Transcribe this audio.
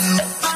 Bye.